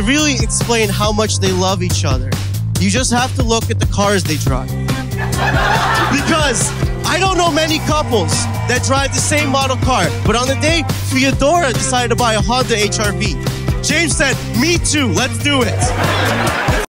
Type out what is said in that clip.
to really explain how much they love each other, you just have to look at the cars they drive. Because I don't know many couples that drive the same model car, but on the day Theodora decided to buy a Honda HRV, James said, Me too, let's do it.